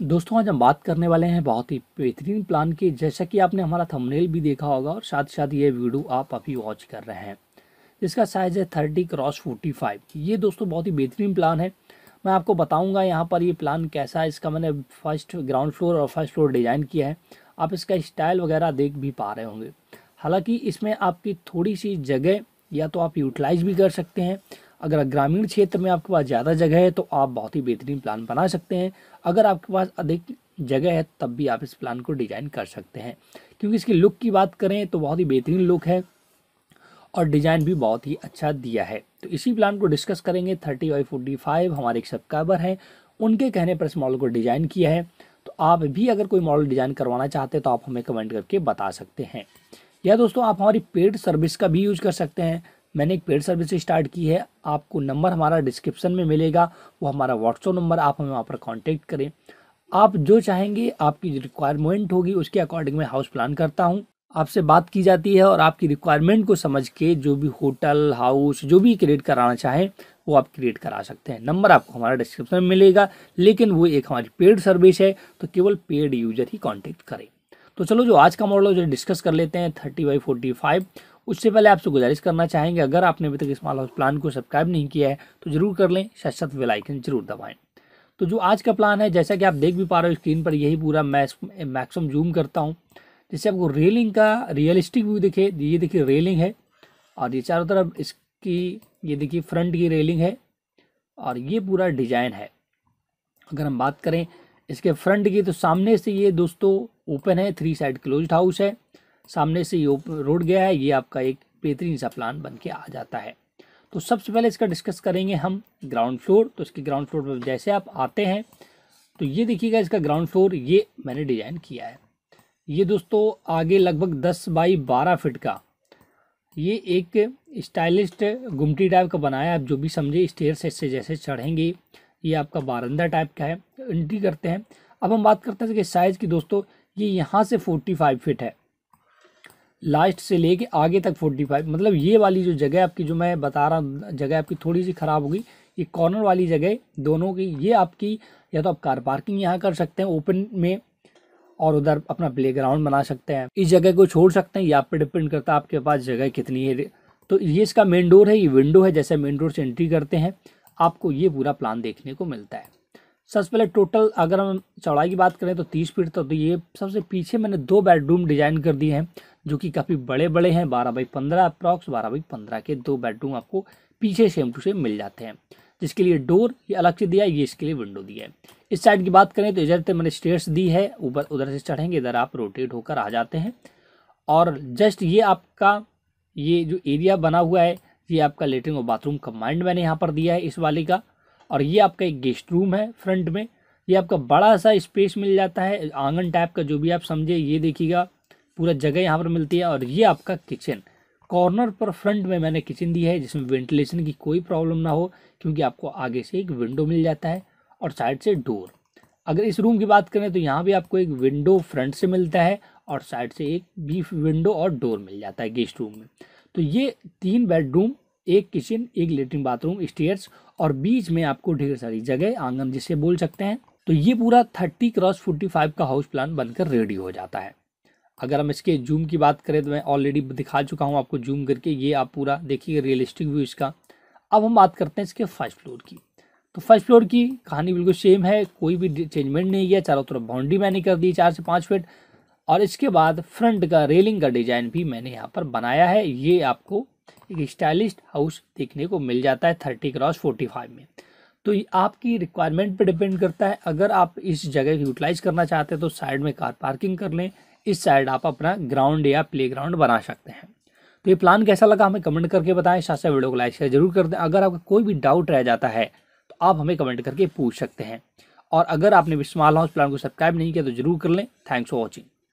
दोस्तों, आज हम बात करने वाले हैं बहुत ही बेहतरीन प्लान की। जैसा कि आपने हमारा थंबनेल भी देखा होगा और साथ साथ ये वीडियो आप अभी वॉच कर रहे हैं। इसका साइज़ है थर्टी क्रॉस फोर्टी फाइव ये दोस्तों बहुत ही बेहतरीन प्लान है। मैं आपको बताऊँगा यहाँ पर ये प्लान कैसा है। इसका मैंने फ़र्स्ट ग्राउंड फ्लोर और फ़र्स्ट फ्लोर डिज़ाइन किया है। आप इसका स्टाइल वगैरह देख भी पा रहे होंगे। हालाँकि इसमें आपकी थोड़ी सी जगह या तो आप यूटिलाइज भी कर सकते हैं। अगर ग्रामीण क्षेत्र में आपके पास ज़्यादा जगह है तो आप बहुत ही बेहतरीन प्लान बना सकते हैं। अगर आपके पास अधिक जगह है, तब भी आप इस प्लान को डिज़ाइन कर सकते हैं। क्योंकि इसकी लुक की बात करें तो बहुत ही बेहतरीन लुक है और डिज़ाइन भी बहुत ही अच्छा दिया है। तो इसी प्लान को डिस्कस करेंगे। थर्टी बाई फोर्टी फाइव हमारे एक सब्सक्राइबर हैं। उनके कहने पर इस मॉडल को डिज़ाइन किया है। तो आप भी अगर कोई मॉडल डिज़ाइन करवाना चाहते हैं तो आप हमें कमेंट करके बता सकते हैं। या दोस्तों, आप हमारी पेड सर्विस का भी यूज़ कर सकते हैं। मैंने एक पेड सर्विस स्टार्ट की है, आपको नंबर हमारा डिस्क्रिप्शन में मिलेगा, वो हमारा व्हाट्सअप नंबर आप हमें वहाँ पर कॉन्टेक्ट करें। आप जो चाहेंगे, आपकी रिक्वायरमेंट होगी, उसके अकॉर्डिंग मैं हाउस प्लान करता हूँ। आपसे बात की जाती है और आपकी रिक्वायरमेंट को समझ के जो भी होटल हाउस जो भी क्रिएट कराना चाहें, वो आप क्रिएट करा सकते हैं। नंबर आपको हमारा डिस्क्रिप्शन में मिलेगा, लेकिन वो एक हमारी पेड सर्विस है तो केवल पेड यूज़र ही कॉन्टेक्ट करें। तो चलो जो आज का मॉडल जो डिस्कस कर लेते हैं थर्टी बाई फोर्टी फाइव उससे पहले आपसे गुजारिश करना चाहेंगे, अगर आपने अभी तक स्मॉल हाउस प्लान को सब्सक्राइब नहीं किया है तो ज़रूर कर लें साथ साथ बेल आइकन ज़रूर दबाएँ। तो जो आज का प्लान है, जैसा कि आप देख भी पा रहे हो स्क्रीन पर, यही पूरा मैक्सिमम जूम करता हूँ, जिससे आपको रेलिंग का रियलिस्टिक व्यू दिखे, ये देखिए रेलिंग है, और ये चारों तरफ़ इसकी, ये देखिए फ्रंट की रेलिंग है, और ये पूरा डिज़ाइन है। अगर हम बात करें इसके फ्रंट की तो सामने से ये दोस्तों ओपन है, थ्री साइड क्लोज हाउस है सामने से ये रोड गया है, ये आपका एक बेहतरीन सा प्लान बन के आ जाता है। तो सबसे पहले इसका डिस्कस करेंगे हम ग्राउंड फ्लोर तो इसके ग्राउंड फ्लोर पर जैसे आप आते हैं तो ये देखिएगा इसका ग्राउंड फ्लोर ये मैंने डिज़ाइन किया है। ये दोस्तों आगे लगभग 10 बाई 12 फिट का। ये एक स्टाइलिस्ट गुमटी टाइप का बनाया आप जो भी समझे स्टेयर से इससे जैसे चढ़ेंगे, ये आपका बारंदा टाइप का है एंट्री करते हैं। अब हम बात करते हैं कि साइज़ की दोस्तों, ये यहाँ से 45 फीट है। लास्ट से लेके आगे तक 45 मतलब ये वाली जो जगह आपकी जो मैं बता रहा हूँ, जगह आपकी थोड़ी सी ख़राब होगी, ये कॉर्नर वाली जगह दोनों की, ये आपकी, या तो आप कार पार्किंग यहाँ कर सकते हैं ओपन में, और उधर अपना प्ले ग्राउंड बना सकते हैं। इस जगह को छोड़ सकते हैं, ये आप डिपेंड करता है आपके पास जगह कितनी है। तो ये इसका मेन डोर है, ये विंडो है, जैसे मेन डोर से एंट्री करते हैं, आपको ये पूरा प्लान देखने को मिलता है। सबसे पहले टोटल अगर हम चौड़ाई की बात करें तो तीस फीट तो ये सबसे पीछे मैंने दो बेडरूम डिज़ाइन कर दिए हैं, जो कि काफ़ी बड़े बड़े हैं, बारह बाई पंद्रह अप्रॉक्स बारह बाई पंद्रह के दो बेडरूम आपको पीछे सेम टू सेम मिल जाते हैं। जिसके लिए डोर ये अलग से दिया है, ये इसके लिए विंडो दिया है। इस साइड की बात करें तो इधर से मैंने स्टेयर्स दी है, ऊपर, उधर से चढ़ेंगे, इधर आप रोटेट होकर आ जाते हैं। और जस्ट ये आपका, ये जो एरिया बना हुआ है, ये आपका लेटरिन और बाथरूम कंबाइंड मैंने यहाँ पर दिया है इस वाले का। और ये आपका एक गेस्ट रूम है फ्रंट में। ये आपका बड़ा सा स्पेस मिल जाता है, आँगन टाइप का जो भी आप समझे, ये देखिएगा, पूरा जगह यहाँ पर मिलती है और ये आपका किचन। कॉर्नर पर फ्रंट में मैंने किचन दी है, जिसमें वेंटिलेशन की कोई प्रॉब्लम ना हो, क्योंकि आपको आगे से एक विंडो मिल जाता है और साइड से डोर। अगर इस रूम की बात करें तो यहाँ भी आपको एक विंडो फ्रंट से मिलता है और साइड से एक भी विंडो और डोर मिल जाता है गेस्ट रूम में। तो ये तीन बेडरूम एक किचन, एक लेटरिन बाथरूम, स्टेयर्स और बीच में आपको ढेर सारी जगह आँगन जिसे बोल सकते हैं। तो ये पूरा थर्टी क्रॉस फोर्टी फाइव का हाउस प्लान बनकर रेडी हो जाता है। अगर हम इसके जूम की बात करें तो मैं ऑलरेडी दिखा चुका हूँ आपको जूम करके। ये आप पूरा देखिए रियलिस्टिक व्यू इसका। अब हम बात करते हैं इसके फ़र्स्ट फ्लोर की। तो फ़र्स्ट फ्लोर की कहानी बिल्कुल सेम है, कोई भी चेंजमेंट नहीं किया। चारों तरफ़ बाउंड्री मैंने कर दी चार से पाँच फीट और इसके बाद फ्रंट का रेलिंग का डिज़ाइन भी मैंने यहाँ पर बनाया है। ये आपको एक स्टाइलिस्ट हाउस देखने को मिल जाता है थर्टी क्रॉस फोर्टी फाइव में। तो आपकी रिक्वायरमेंट पे डिपेंड करता है। अगर आप इस जगह यूटिलाइज करना चाहते हैं तो साइड में कार पार्किंग कर लें। इस साइड आप अपना ग्राउंड या प्ले ग्राउंड बना सकते हैं। तो ये प्लान कैसा लगा हमें कमेंट करके बताएँ। साथ साथ वीडियो को लाइक शेयर ज़रूर कर दें। अगर आपका कोई भी डाउट रह जाता है तो आप हमें कमेंट करके पूछ सकते हैं। और अगर आपने स्मॉल हाउस प्लान को सब्सक्राइब नहीं किया तो ज़रूर कर लें। Thanks for watching